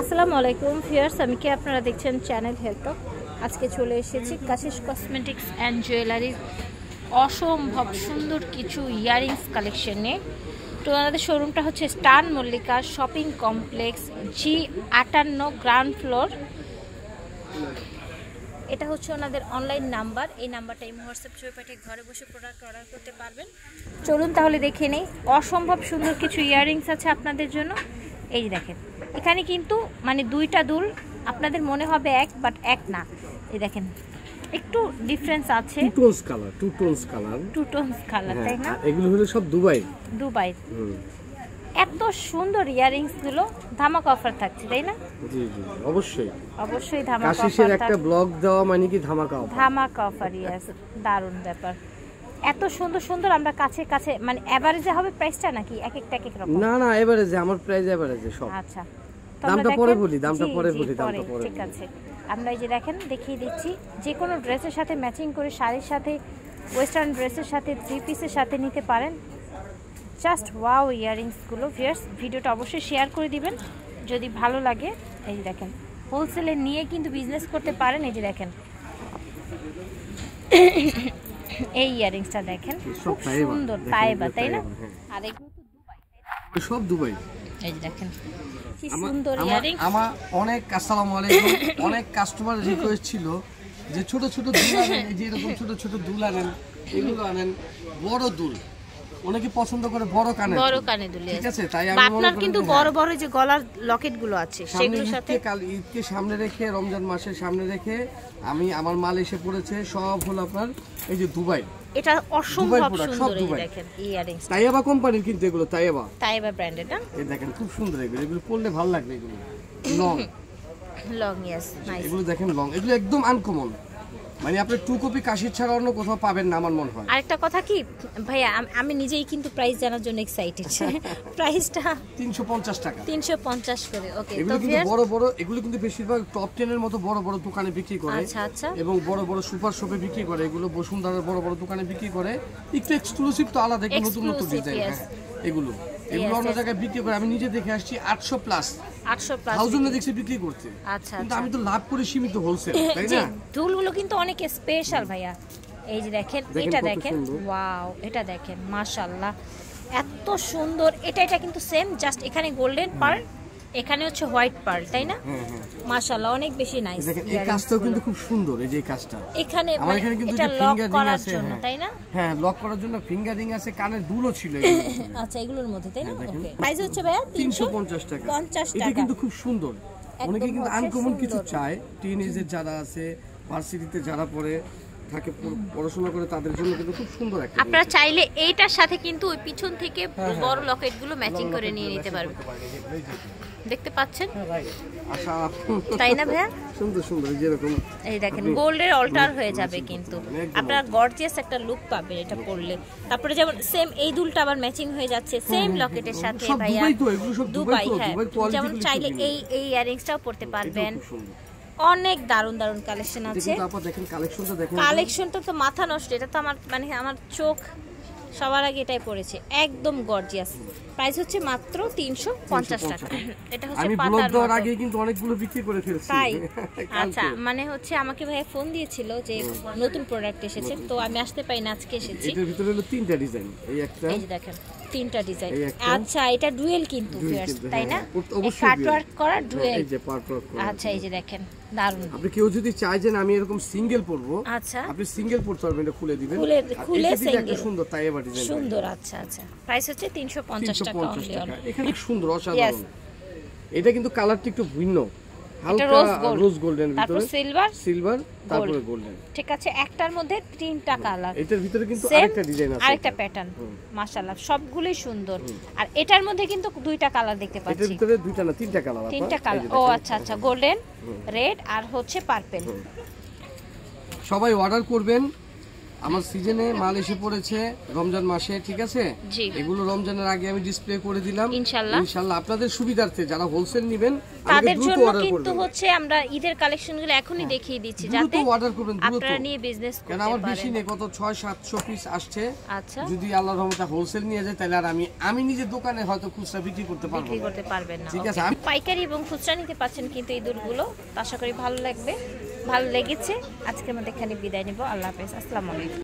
আসসালামু আলাইকুম ফিয়ার্স আমি কি আপনারা দেখছেন চ্যানেল হেলথ? আজকে চলে এসেছি কাশিস কসমেটিক্স অ্যান্ড জুয়েলারির অসম্ভব সুন্দর কিছু ইয়ারিংস কালেকশন নিয়ে তো ওনাদের শোরুমটা হচ্ছে স্টান মল্লিকা শপিং কমপ্লেক্স জি আটান্ন গ্রাউন্ড ফ্লোর। এটা হচ্ছে ওনাদের অনলাইন নাম্বার এই নাম্বারটা এই হোয়াটসঅ্যাপ ছবি পাঠিয়ে ঘরে বসে প্রোডাক্ট অর্ডার করতে পারবেন। চলুন তাহলে দেখে নেই, অসম্ভব সুন্দর কিছু ইয়াররিংস আছে আপনাদের জন্য। এই যে দেখেন। এখানে কিন্তু মানে দুইটা দুল আপনাদের মনে হবে এক বাট এক না। এই দেখেন একটু ডিফারেন্স আছে। Two tones colour two tones colour two tones colour তাই না? এগুলো হলো সব দুবাই। দুবাই। এত সুন্দর ইয়ারিংসগুলো ধামাক অফার থাকছে তাই না? জি জি অবশ্যই। অবশ্যই ধামাক অফার একটা ব্লগ দেওয়া মানে কি ধামাকা offer। ধামাক অফার ইয়াস দারুণ ব্যাপার। এত সুন্দর সুন্দর আমরা কাছে কাছে মানে এভারেজে হবে প্রাইসটা নাকি এক একটা এক এক রকম? না না এবারে আমার প্রাইস এবারে সব। আচ্ছা। দামটা পরে বলি, দামটা পরে বলি, দামটা পরে ঠিক আছে। আমরা এই যে দেখেন দেখিয়ে দিচ্ছি যে কোনো ড্রেসের সাথে ম্যাচিং করে শাড়ির সাথে ওয়েস্টার্ন ড্রেসের সাথে থ্রি পিসের সাথে নিতে পারেন। জাস্ট ওয়াও ইয়াররিংসগুলো ভিয়ার্স ভিডিওটা অবশ্যই শেয়ার করে দিবেন। যদি ভালো লাগে এই যে দেখেন হোলসেলে নিয়ে কিন্তু বিজনেস করতে পারেন এই যে দেখেন। এই ইয়াররিংসটা দেখেন। খুব সুন্দর তাইবা তাই না? হ্যাঁ। আর এগুলো তো দুবাই সব দুবাই। এই যে দেখেন কি সুন্দর ইয়ারিং আমার অনেক আসসালামু আলাইকুম। অনেক কাস্টমার রিকোয়েস্ট ছিল যে ছোট ছোট দুল আনেন এই যে এরকম ছোট ছোট দুল আনেন এগুলো আনেন বড় দুল। অনেকে পছন্দ করে বড় কানের বড় কানে দুলে ঠিক আছে তাই আমি আপনার কিন্তু বড় বড় যে গলার লকেটগুলো আছে সেগুলোর সাথে কাল ঈদকে সামনে রেখে রমজান মাসের সামনে রেখে আমি আমার মাল এসে পড়েছে সব হলো আপনার এই যে দুবাই। এটা অসম্ভব সুন্দর এই দেখেন ইয়ারিংস তাইয়াবা কোম্পানির কিন্তু এগুলো তাইয়াবা তাইবা ব্র্যান্ডেড না? এই দেখেন খুব সুন্দর এগুলো। এগুলো পরলে ভালো লাগবে এগুলো। লং লং ইয়াস নাইস এগুলো দেখেন লং এগুলো একদম আনকমন মানে আপনি টু কপি কাশির ছাড়া অন্য কোথাও পাবেন না আমার মনে হয়। আরেকটা কথা কি ভাইয়া আমি নিজেই কিন্তু প্রাইস জানার জন্য এক্সাইটেড প্রাইসটা তিনশো পঞ্চাশ টাকা। তিনশো পঞ্চাশ করে ওকে এগুলো কিন্তু বড় বড় এগুলো কিন্তু বেশিরভাগ টপ টেনের মতো বড় বড় দোকানে বিক্রি করে। আচ্ছা আচ্ছা। এবং বড় বড় সুপার শপে বিক্রি করে। এগুলো বসুন্ধরার বড় বড় দোকানে বিক্রি করে। একটু এক্সক্লুসিভ তো আলাদা একটু নতুন নতুন ডিজাইন এগুলো। এগুলো অন্য জায়গায় বিক্রি করে আমি নিজে দেখে আসছি আটশো প্লাস আটশো প্লাস থাউজেন্ডে দেখছি বিক্রি করতে আচ্ছা কিন্তু আমি তো লাভ করে সীমিত হোলসেল তাই না? দুলগুলো কিন্তু অনেক স্পেশাল ভাইয়া। এই যে দেখেন এটা দেখেন। ওয়াও এটা দেখেন মাশাল্লাহ এত সুন্দর এটা এটা কিন্তু সেম জাস্ট এখানে গোল্ডেন পার্ল এখানে হচ্ছে হোয়াইট পার্ল তাই না? হ্যাঁ হ্যাঁ। মাশাল্লাহ অনেক বেশি নাইস এই কাজটাও কিন্তু খুব সুন্দর এই যে কাজটা। এখানে আমার মানে এখানে কিন্তু এটা লক করার জন্য হ্যাঁ। তাই না? হ্যাঁ লক করার জন্য ফিঙ্গারিং আছে কানের দুলও ছিল আচ্ছা এগুলোর মধ্যে তাই না? ওকে প্রাইস হচ্ছে ভাইয়া তিনশো পঞ্চাশ টাকা। পঞ্চাশ এটা কিন্তু খুব সুন্দর। অনেকে কিন্তু আনকমন কিছু চায়। টিন এজের যারা আছে ভার্সিটিতে যারা পড়ে থাকে পড়াশোনা করে তাদের জন্য কিন্তু খুব সুন্দর একটা আপনারা চাইলে এইটার সাথে কিন্তু ওই পিছন থেকে হ্যাঁ, বড় লকেটগুলো ম্যাচিং করে নিয়ে নিতে পারবেন। দেখতে পাচ্ছেন? তাই না ভাইয়া? সুন্দর সুন্দর যেরকম এই দেখেন গোল্ডের অল্টার হয়ে যাবে কিন্তু। আপনার গর্জিয়াস একটা লুক পাবে এটা পরলে। তারপরে যেমন সেম এই দুলটা আবার ম্যাচিং হয়ে যাচ্ছে সেম লকেটের সাথে ভাইয়া। দুবাই হ্যাঁ। যেমন চাইলে এই এই ইয়ারিংসটাও পরতে পারবেন। অনেক দারুণ দারুণ কালেকশন আছে। কালেকশনটা তো মাথা নষ্ট এটা তো আমার মানে আমার চোখ সবার আগে এটাই পড়েছে একদম গর্জিয়াস প্রাইস হচ্ছে মাত্র তিনশো পঞ্চাশ টাকা। এটা হচ্ছে আমি ব্লগ দেওয়ার আগে কিন্তু অনেকগুলো বিক্রি করে ফেলছি। তাই? আচ্ছা মানে হচ্ছে আমাকে ভাইয়া ফোন দিয়েছিল যে নতুন প্রোডাক্ট এসেছে তো আমি আসতে পাই না আজকে এসেছি। এটার ভিতরে হলো তিনটা ডিজাইন এই একটা এই দেখেন। তিনটা ডিজাইন আচ্ছা এটা ডুয়েল কিন্তু তাই না? হ্যাঁ, হ্যাঁ, কাট ওয়ার্ক করা ডুয়েল এই যে পার পার করে। আচ্ছা এই যে দেখেন দারুণ। আপনি কেউ যদি চায় যে আমি এরকম সিঙ্গেল পরবো আচ্ছা। আপনি সিঙ্গেল পড়তে পারবেন এটা খুলে দিবেন। খুলে- খুলে single। সুন্দর তাই এবার ডিজাইন সুন্দর আচ্ছা আচ্ছা। প্রাইস হচ্ছে তিনশো পঞ্চাশ টাকা 350 টাকা। এখানে সুন্দর অসাধারণ। এটা কিন্তু কালারটা একটু ভিন্ন। হালকা rose gold। রোজ গোল্ডেন তারপর সিলভার সিলভার তারপরে গোল্ডেন ঠিক আছে একটার মধ্যে তিনটা কালার এটার ভিতরে কিন্তু আরেকটা ডিজাইন আছে আরেকটা প্যাটার্ন মাশাআল্লাহ সবগুলোই সুন্দর। আর এটার মধ্যে কিন্তু দুইটা কালার দেখতে এটার ভিতরে দুইটা না তিনটা কালার তিনটা কালার ও আচ্ছা আচ্ছা গোল্ডেন রেড আর হচ্ছে পার্পেল সবাই অর্ডার করবেন। আমার সিজনে মাল এসে পড়েছে রমজান মাসে ঠিক আছে। এগুলো রমজানের আগে আমি ডিসপ্লে করে দিলাম। ইনশাল্লাহ। আপনাদের সুবিধার্থে যারা হোলসেল নেবেন তাদের জন্য কিন্তু হচ্ছে আমরা ঈদের কালেকশনগুলো এখনই দেখিয়ে দিচ্ছি যাতে অর্ডার করবেন দ্রুত। আপনারা নিয়ে বিজনেস করতে আমার বেশি পারেন। নেই কত? ছয় সাতশো পিস আসছে। আচ্ছা। যদি আল্লাহর রহমতে হোলসেল নিয়ে যায় তাহলে আর আমি আমি নিজে দোকানে হয়তো খুচরা বিক্রি করতে পারব বিক্রি করতে পারবেন না ঠিক আছে, পাইকারি এবং খুচরা নিতে পাচ্ছেন কিন্তু এই দুধগুলো আশা করি ভালো লাগবে। ভালো লেগেছে। আজকের মধ্যে এখানে বিদায় নেব। আল্লাহ হাফেজ। আসসালামু আলাইকুম।